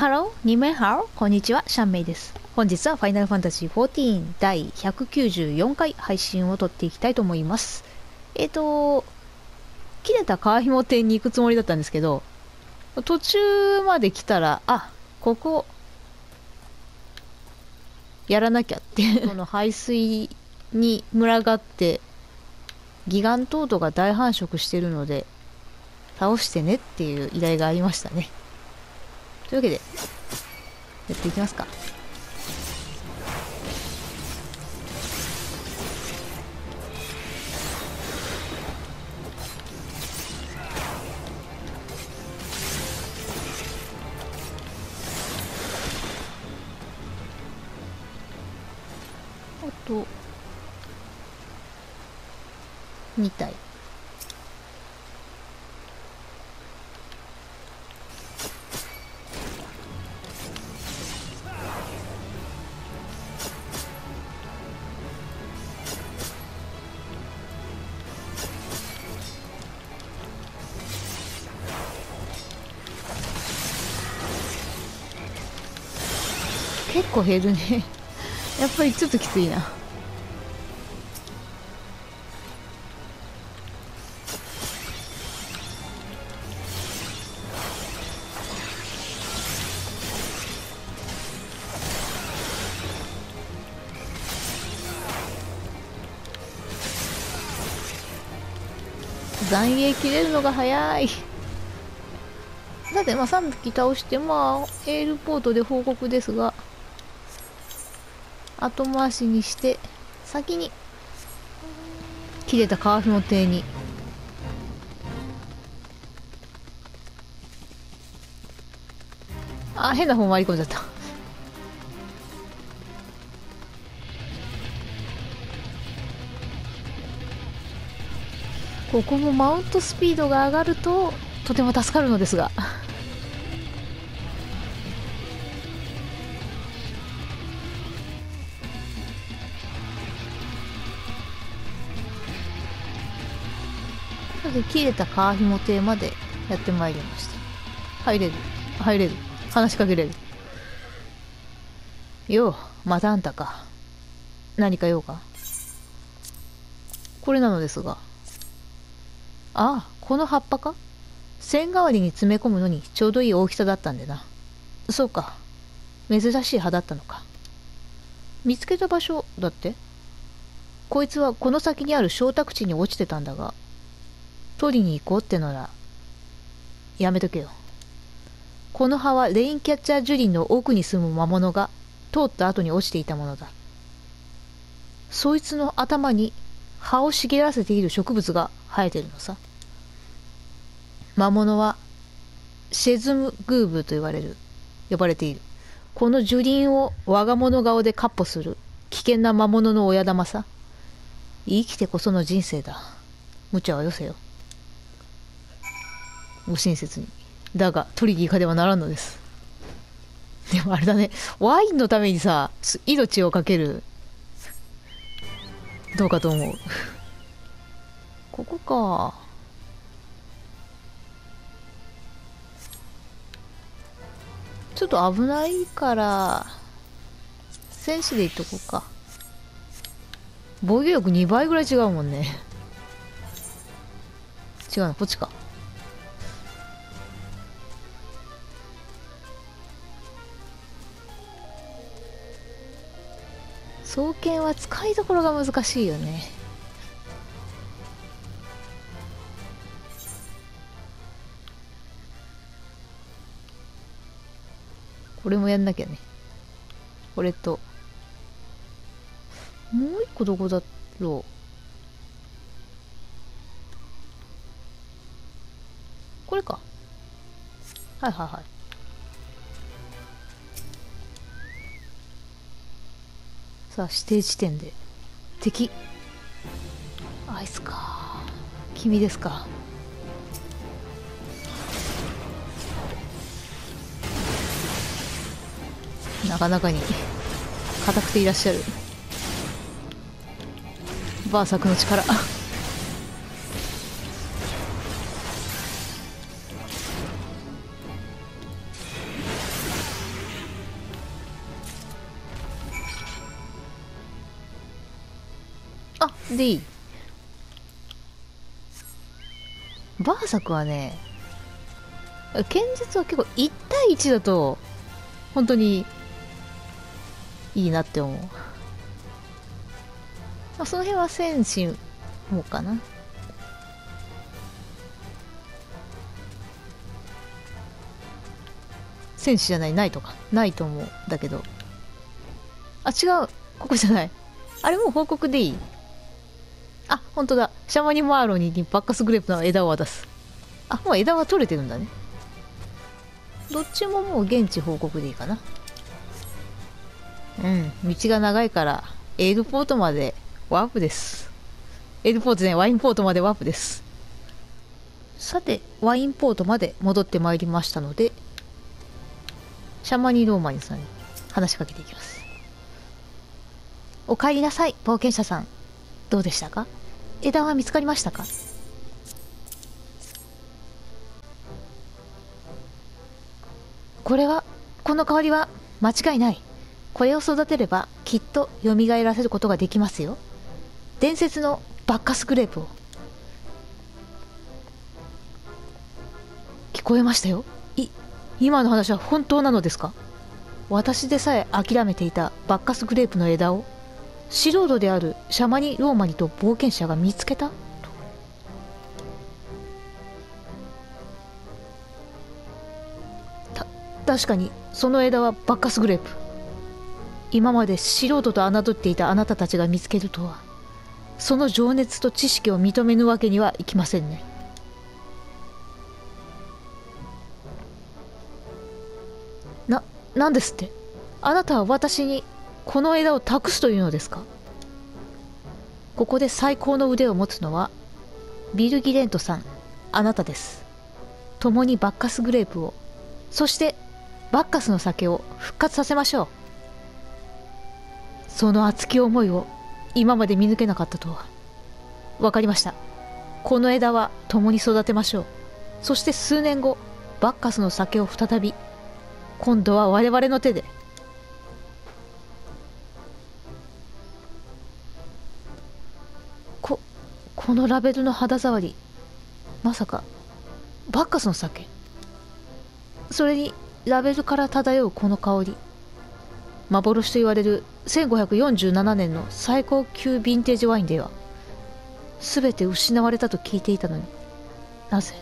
ハロー、二面ハロー、こんにちは、シャンメイです。本日はファイナルファンタジー14第194回配信を撮っていきたいと思います。えっ、と、切れた川紐店に行くつもりだったんですけど、途中まで来たら、あ、ここ、やらなきゃって、その排水に群がって、ギガントートが大繁殖してるので、倒してねっていう依頼がありましたね。というわけで、やっていきますか。あと、2体。構減るね。やっぱりちょっときついな。残影切れるのが早い。さてまあ3匹倒してまあエールポートで報告ですが後回しにして先に切れた川紐艇に。あ変な方回り込んじゃった。ここもマウントスピードが上がるととても助かるのですが。で切れた川紐艇までやってまいりました。入れる？入れる？話しかけれる？ようまたあんたか。何か用か？これなのですが。ああこの葉っぱか？線代わりに詰め込むのにちょうどいい大きさだったんでな。そうか。珍しい葉だったのか。見つけた場所だって？こいつはこの先にある小宅地に落ちてたんだが取りに行こうってのらやめとけよ。この葉はレインキャッチャー樹林の奥に住む魔物が通った後に落ちていたものだ。そいつの頭に葉を茂らせている植物が生えてるのさ。魔物はシェズムグーブと言われる呼ばれている。この樹林を我が物顔で闊歩する危険な魔物の親玉さ。生きてこその人生だ。無茶はよせよ。ご親切に。だが取りに行かではならんのです。でもあれだね。ワインのためにさ命をかけるどうかと思う。ここか。ちょっと危ないから戦士でいっとこうか。防御力2倍ぐらい違うもんね。違うなこっちか。双剣は使いどころが難しいよね。これもやんなきゃね。これと。もう一個どこだろう。これか。はいはいはい。さあ指定地点で。敵。アイスか。君ですか。なかなかに。硬くていらっしゃる。バーサクの力。でいい？バーサクはね剣術は結構1対1だと本当にいいなって思う、まあ、その辺は戦士もかな。戦士じゃないないとか。ないと思うだけど。あ違う。ここじゃない。あれもう報告でいい？あ本当だ。シャマニマーロニにバッカスグレープの枝を渡す。あもう枝は取れてるんだね。どっちももう現地報告でいいかな。うん道が長いからエールポートまでワープです。エールポートねワインポートまでワープです。さてワインポートまで戻ってまいりましたのでシャマニローマニさんに話しかけていきます。お帰りなさい冒険者さん。どうでしたか？枝は見つかりましたか？これはこの香りは間違いない。これを育てればきっと蘇らせることができますよ。伝説のバッカスグレープを。聞こえましたよ？い今の話は本当なのですか？私でさえ諦めていたバッカスグレープの枝を。素人であるシャマニ・ローマニと冒険者が見つけた？た確かにその枝はバッカスグレープ。今まで素人と侮っていたあなたたちが見つけるとはその情熱と知識を認めぬわけにはいきませんね。な何ですって？あなたは私にこの枝を託すというのですか？ここで最高の腕を持つのはビル・ギレントさんあなたです。共にバッカスグレープをそしてバッカスの酒を復活させましょう。その熱き思いを今まで見抜けなかったとは。わかりました。この枝は共に育てましょう。そして数年後バッカスの酒を再び今度は我々の手でこのラベルの肌触りまさかバッカスの酒？それにラベルから漂うこの香り幻と言われる1547年の最高級ヴィンテージワインでは全て失われたと聞いていたのになぜ？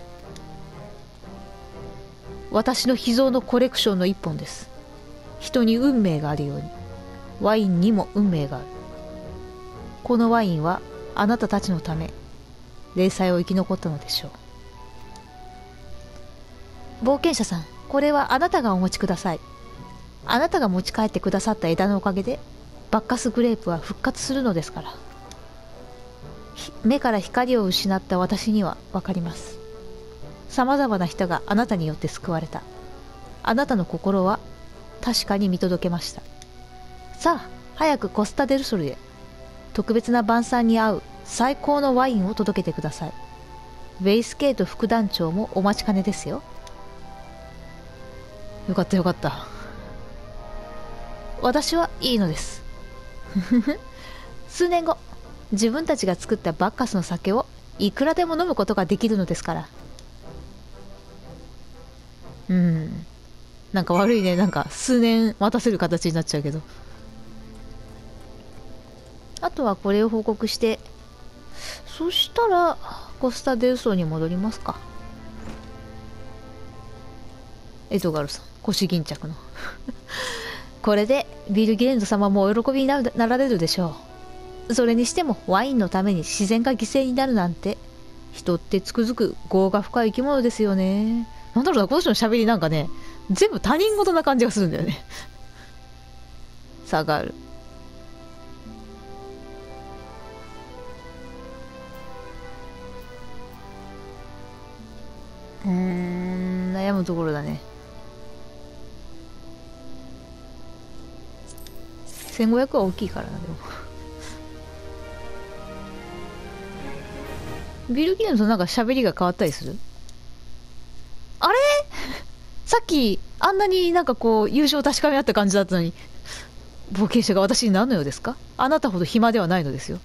私の秘蔵のコレクションの一本です。人に運命があるようにワインにも運命がある。このワインはあなたたちのため霊祭を生き残ったのでしょう。冒険者さんこれはあなたがお持ちください。あなたが持ち帰ってくださった枝のおかげでバッカスグレープは復活するのですから。目から光を失った私には分かります。さまざまな人があなたによって救われた。あなたの心は確かに見届けました。さあ早くコスタ・デルソルへ。特別な晩餐に合う。最高のワインを届けてください。ウェイスケート副団長もお待ちかねですよ。よかったよかった。私はいいのです。数年後自分たちが作ったバッカスの酒をいくらでも飲むことができるのですから。うん。なんか悪いね。なんか数年待たせる形になっちゃうけど。あとはこれを報告してそしたらコスタ・デルソーに戻りますか。エドガルさん腰巾着の。これでビル・ギレンド様もお喜びになられるでしょう。それにしてもワインのために自然が犠牲になるなんて人ってつくづく業が深い生き物ですよね。なんだろうなこの人の喋りなんかね全部他人事な感じがするんだよね。下がる。うん悩むところだね。1500は大きいからなでも。ビル・ギレンとなんか喋りが変わったりする？あれ？さっきあんなになんかこう優勝確かめ合った感じだったのに冒険者が私に何の用ですか？あなたほど暇ではないのですよ。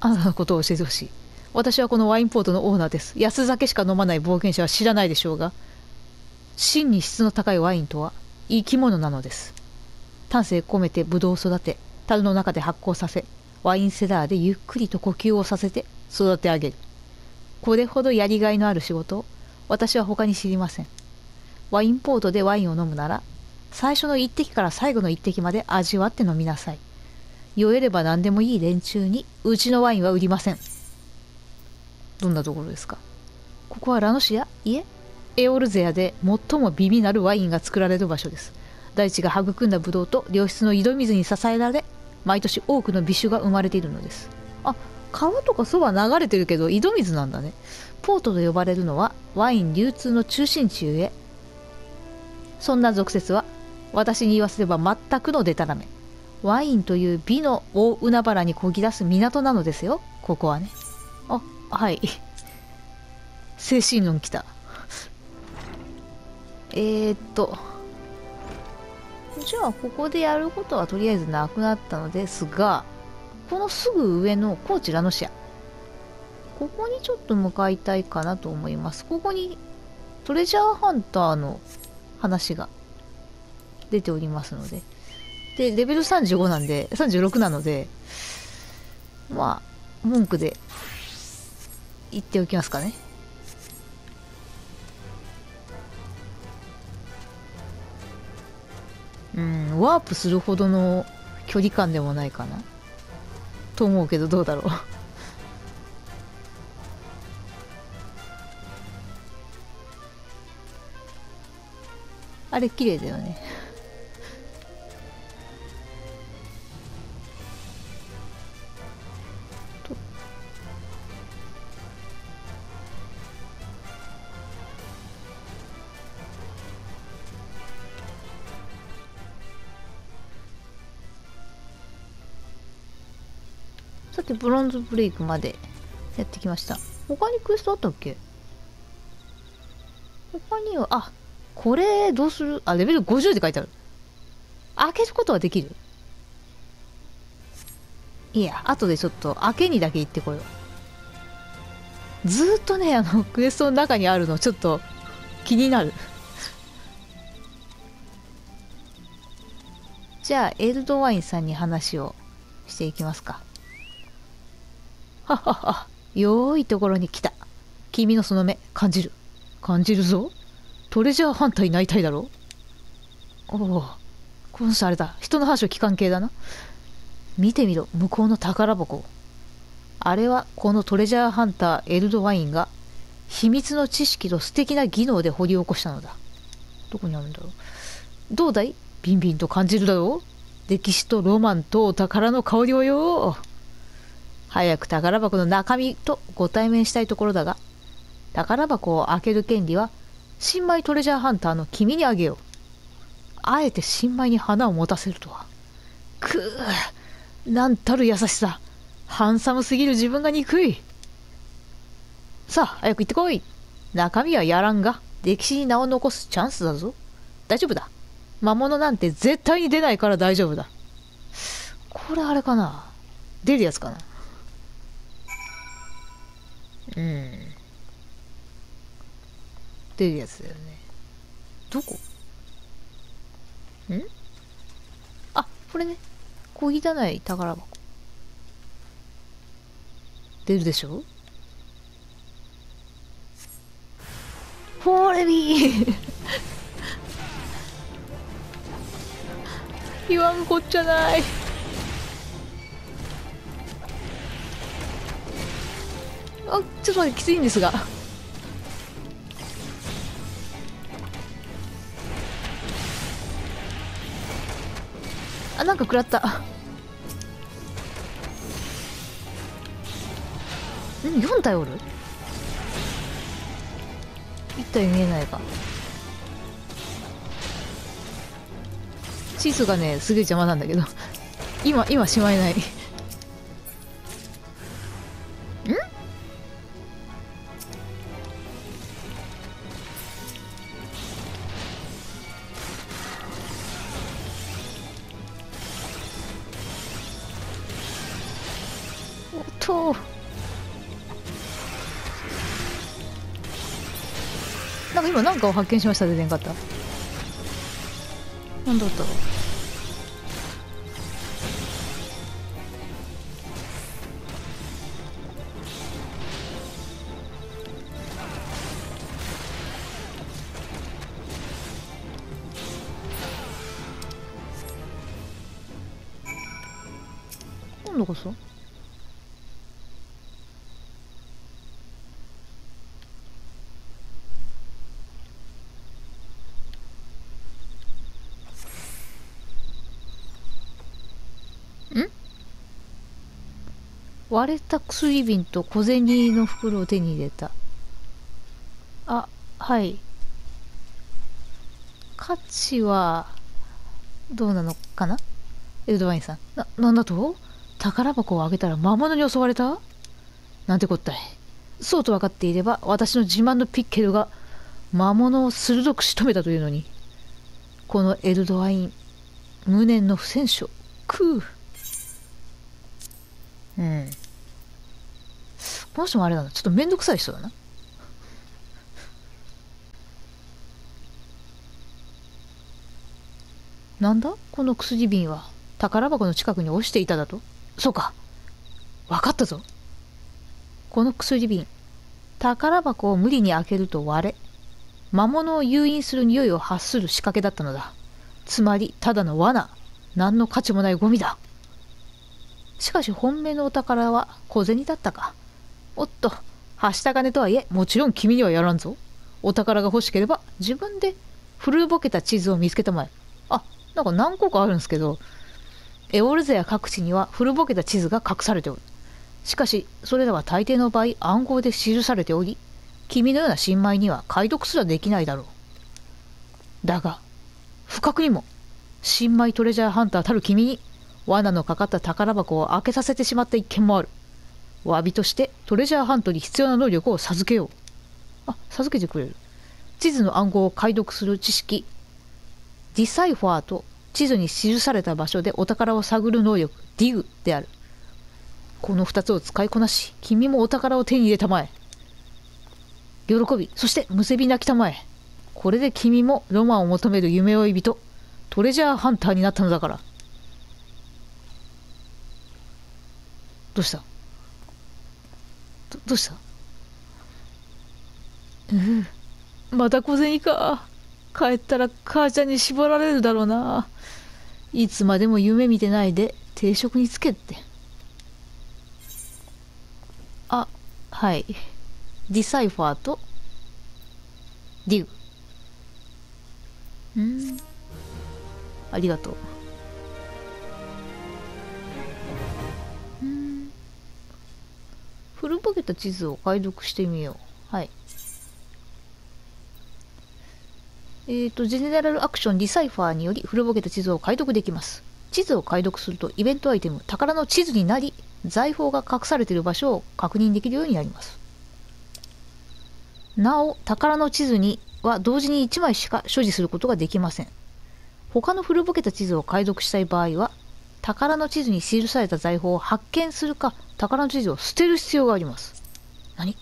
あなたのことを教えてほしい。私はこのワインポートのオーナーです。安酒しか飲まない冒険者は知らないでしょうが真に質の高いワインとは生き物なのです。丹精込めてブドウを育て樽の中で発酵させワインセラーでゆっくりと呼吸をさせて育て上げる。これほどやりがいのある仕事を私は他に知りません。ワインポートでワインを飲むなら最初の一滴から最後の一滴まで味わって飲みなさい。酔えれば何でもいい連中にうちのワインは売りません。どんなところですか？ここはラノシア？いえ。エオルゼアで最も美味なるワインが作られる場所です。大地が育んだブドウと良質の井戸水に支えられ毎年多くの美酒が生まれているのです。あ川とかそば流れてるけど井戸水なんだね。ポートと呼ばれるのはワイン流通の中心地ゆえそんな俗説は私に言わせれば全くのデタラメワインという美の大海原にこぎ出す港なのですよ。ここはね。あはい。精神論きた。えー、っと。じゃあここでやることはとりあえずなくなったのですがこのすぐ上の高知ラノシアここにちょっと向かいたいかなと思います。ここにトレジャーハンターの話が出ておりますので。でレベル35なんで36なのでまあ文句で言っておきますかね。うんワープするほどの距離感でもないかな。と思うけどどうだろう。あれ綺麗だよね。さてブロンズブレイクまでやってきました。他にクエストあったっけ？他にはあこれどうする？あレベル50って書いてある。開けることはできる？いや後でちょっと開けにだけ行ってこよう。ずーっとねあのクエストの中にあるのちょっと気になる。じゃあエルドワインさんに話をしていきますか。ははは、よーいところに来た。君のその目、感じる。感じるぞ。トレジャーハンターになりたいだろおお、この人あれだ。人の話を聞かん系だな。見てみろ、向こうの宝箱。あれは、このトレジャーハンターエルドワインが、秘密の知識と素敵な技能で掘り起こしたのだ。どこにあるんだろう。どうだい？ビンビンと感じるだろう歴史とロマンと宝の香りをよ。早く宝箱の中身とご対面したいところだが、宝箱を開ける権利は、新米トレジャーハンターの君にあげよう。あえて新米に花を持たせるとは。くぅ、なんたる優しさ。ハンサムすぎる自分が憎い。さあ、早く行ってこい。中身はやらんが、歴史に名を残すチャンスだぞ。大丈夫だ。魔物なんて絶対に出ないから大丈夫だ。これあれかな出るやつかなうん。出るやつだよね。どこ？ん？あこれね。小汚い宝箱。出るでしょ？ほれび言わんこっちゃないあちょっと待ってきついんですが。あなんか食らった。ん4体おる？1体見えないか。シースがねすげえ邪魔なんだけど。今今しまえない。と。なんか今なんかを発見しましたで出んかった。何だった？ろう割れた薬瓶と小銭の袋を手に入れた。あ、はい。価値は、どうなのかな？エルドワインさん。な、なんだと？宝箱を開けたら魔物に襲われた？なんてこったい。そうと分かっていれば、私の自慢のピッケルが魔物を鋭く仕留めたというのに。このエルドワイン、無念の不戦勝。くう。うん。この人もあれだな。ちょっとめんどくさい人だな。なんだ？この薬瓶は宝箱の近くに落ちていただと？そうか。わかったぞ。この薬瓶、宝箱を無理に開けると割れ、魔物を誘引する匂いを発する仕掛けだったのだ。つまり、ただの罠。何の価値もないゴミだ。しかし本命のお宝は小銭だったか。おっと、はした金とはいえ、もちろん君にはやらんぞ。お宝が欲しければ自分で古ぼけた地図を見つけたまえ。あ、なんか何個かあるんですけど、エオルゼア各地には古ぼけた地図が隠されておる。しかし、それらは大抵の場合暗号で記されており、君のような新米には解読すらできないだろう。だが、不覚にも、新米トレジャーハンターたる君に罠のかかった宝箱を開けさせてしまった一件もある。詫びとしてトレジャーハントに必要な能力を授けよう。あ、授けてくれる。地図の暗号を解読する知識、ディサイファーと地図に記された場所でお宝を探る能力、ディグである。この二つを使いこなし、君もお宝を手に入れたまえ。喜び、そしてむせび泣きたまえ。これで君もロマンを求める夢追い人、トレジャーハンターになったのだから。どうした？どどうした？うまた小銭か。帰ったら母ちゃんに絞られるだろうな。いつまでも夢見てないで定職につけって。あはい。ディサイファーとディグうん。ありがとう。ぼけた地図を解読してみよう。はい。えっ、ー、と、ゼネラルアクションリサイファーにより古ぼけた地図を解読できます。地図を解読するとイベントアイテム、宝の地図になり、財宝が隠されている場所を確認できるようになります。なお、宝の地図には同時に1枚しか所持することができません。他の古ぼけた地図を解読したい場合は、宝の地図に記された財宝を発見するか宝の地図を捨てる必要があります。何？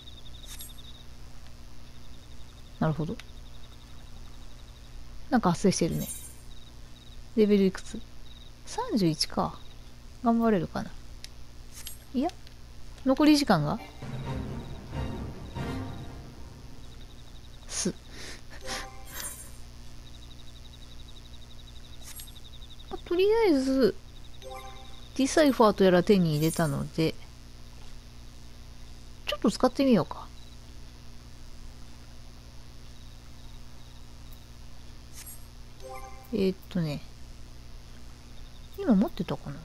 なるほど。なんか発生してるね。レベルいくつ ?31 か。頑張れるかないや、残り時間が？す。とりあえず、ディサイファーとやら手に入れたので、と使ってみようか。えー、っとね、今持ってたかな？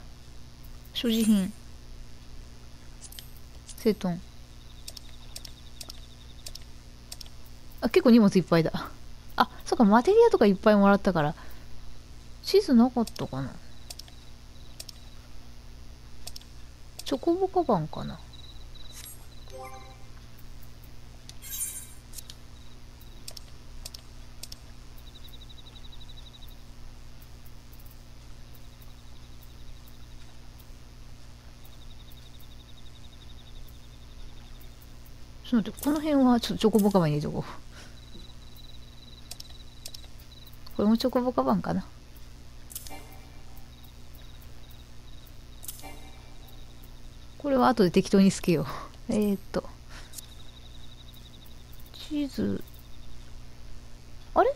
所持品。整頓。あ、結構荷物いっぱいだ。あ、そっか、マテリアとかいっぱいもらったから、地図なかったかな？チョコボカバンかな？ちょっと待ってこの辺はちょっとチョコボカバンに入れとこう。これもチョコボカバンかな。これは後で適当につけよう。えー、っと。チーズ。あれ？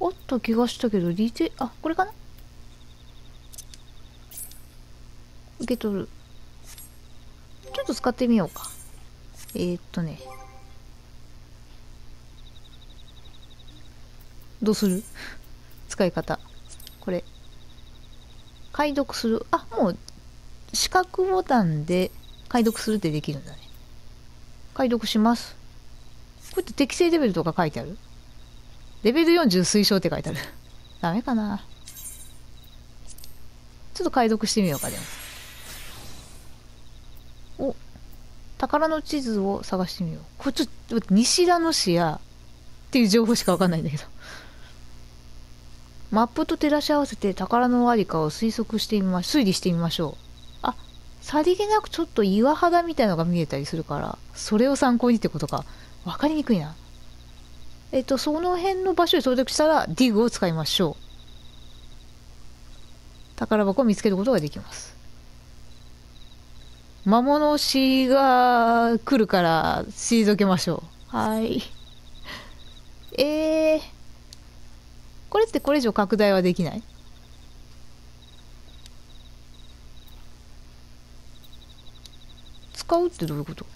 あった気がしたけどリテあこれかな？受け取る。使ってみようか。えー、っとね。どうする？使い方。これ。解読する。あもう四角ボタンで解読するってできるんだね。解読します。こうやって適正レベルとか書いてある？レベル40推奨って書いてある。ダメかな。ちょっと解読してみようかでもお宝の地図を探してみよう。これちょっと西田の市やっていう情報しかわかんないんだけど。マップと照らし合わせて宝のありかを推測してみま推理してみましょう。あさりげなくちょっと岩肌みたいのが見えたりするからそれを参考にってことか。分かりにくいな。えっとその辺の場所に到着したらディグを使いましょう。宝箱を見つけることができます。魔物死が来るから退けましょう。はい。えー、これってこれ以上拡大はできない？使うってどういうこと？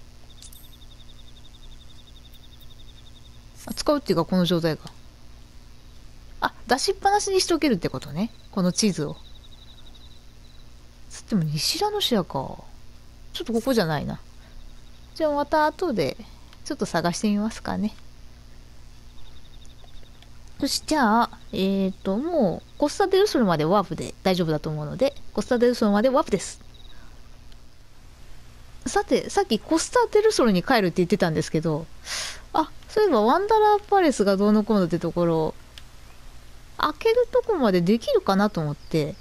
あ使うっていうかこの状態か。あ出しっぱなしにしとけるってことね。この地図を。つっても西良野市やかちょっとここじゃないなじゃあまた後でちょっと探してみますかねよし、じゃあ、えっ、ー、と、もう、コスタデルソルまでワープで大丈夫だと思うので、コスタデルソルまでワープです。さて、さっきコスタデルソルに帰るって言ってたんですけど、あ、そういえばワンダラーパレスがどうのこうのってところ、開けるとこまでできるかなと思って、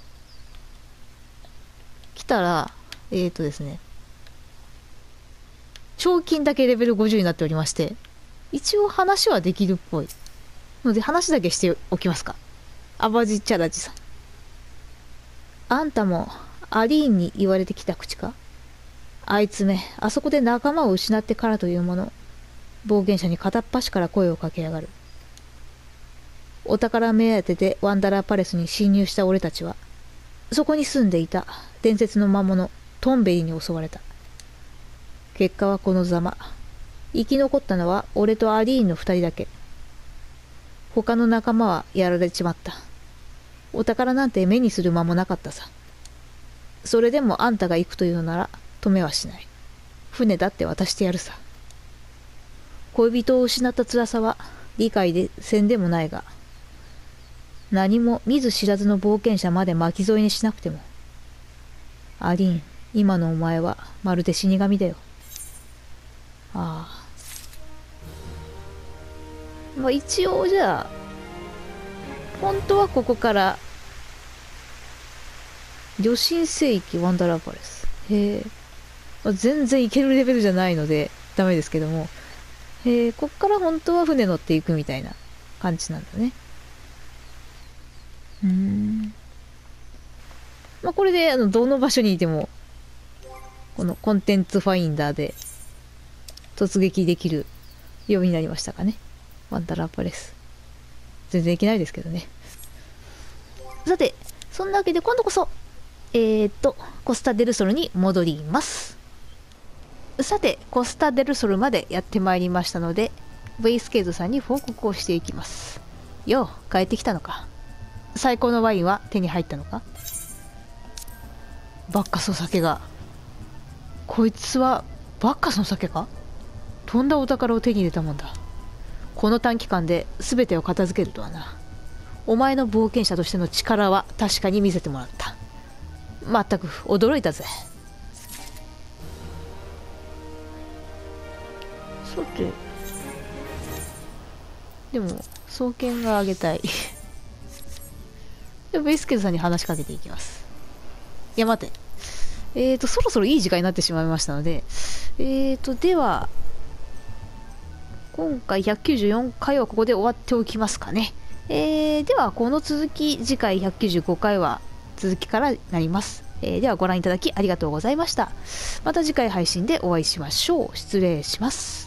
来たら、えっ、ー、とですね、賞金だけレベル50になっておりまして、一応話はできるっぽい。ので話だけしておきますか。アバジチャラジさん。あんたもアリーンに言われてきた口か？あいつめ、あそこで仲間を失ってからというもの。暴言者に片っ端から声をかけやがる。お宝目当てでワンダラーパレスに侵入した俺たちは、そこに住んでいた伝説の魔物、トンベリに襲われた。結果はこのざま。生き残ったのは俺とアリーンの二人だけ。他の仲間はやられちまった。お宝なんて目にする間もなかったさ。それでもあんたが行くというのなら止めはしない。船だって渡してやるさ。恋人を失った辛さは理解でせんでもないが、何も見ず知らずの冒険者まで巻き添えにしなくても。アリーン、今のお前はまるで死神だよ。ああ。まあ、一応じゃあ本当はここから余震聖域ワンダーラーパレス。へえ、まあ、全然いけるレベルじゃないのでダメですけども。へえこっから本当は船乗っていくみたいな感じなんだね。うん。まあこれであのどの場所にいてもこのコンテンツファインダーで突撃できるようになりましたかねワンダラッパです。全然いけないですけどね。さて、そんなわけで今度こそ、えー、っと、コスタデルソルに戻ります。さて、コスタデルソルまでやってまいりましたので、ベイスケートさんに報告をしていきます。よう、帰ってきたのか。最高のワインは手に入ったのかバッカスの酒が。こいつはバッカスの酒か？とんだお宝を手に入れたもんだ。この短期間で全てを片付けるとはな。お前の冒険者としての力は確かに見せてもらった。まったく驚いたぜ。さてでも双剣があげたい。でベイスケルさんに話しかけていきます。いや待て。えーと、そろそろいい時間になってしまいましたので、えーと、では、今回194回はここで終わっておきますかね。えー、では、この続き、次回195回は続きからなります。えー、ではご覧いただきありがとうございました。また次回配信でお会いしましょう。失礼します。